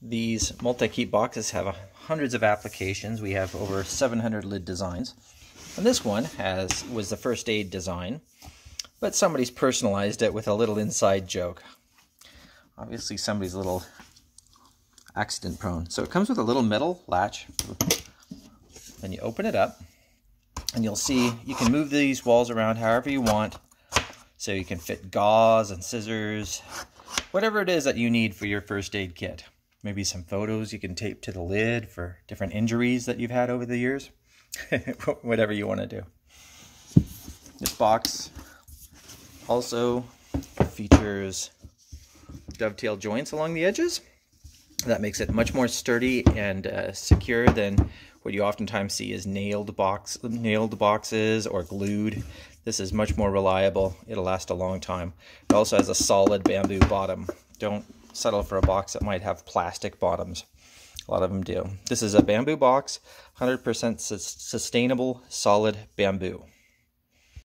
These multi-keep boxes have hundreds of applications. We have over 700 lid designs. And this one has was the first aid design, but somebody's personalized it with a little inside joke. Obviously somebody's a little accident prone. So it comes with a little metal latch. Then you open it up and you'll see you can move these walls around however you want. So you can fit gauze and scissors, whatever it is that you need for your first aid kit maybe some photos you can tape to the lid for different injuries that you've had over the years. Whatever you want to do. This box also features dovetail joints along the edges. That makes it much more sturdy and uh, secure than what you oftentimes see is nailed box nailed boxes or glued. This is much more reliable. It'll last a long time. It also has a solid bamboo bottom. Don't settle for a box that might have plastic bottoms. A lot of them do. This is a bamboo box, 100% sustainable solid bamboo.